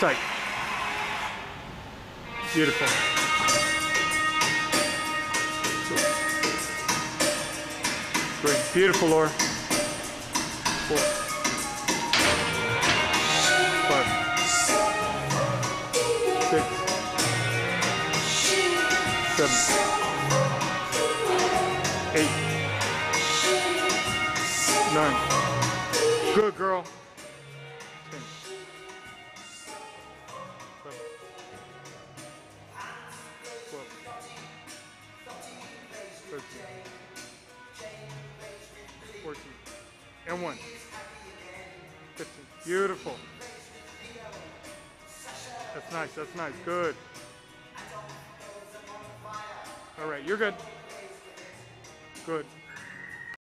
Sight. Beautiful. Great. Beautiful, Laura. Four. Five. Six. Seven. Eight. Nine. Good girl. 13, 14, and 1, 15. Beautiful. That's nice, that's nice, good. All right, you're good. Good.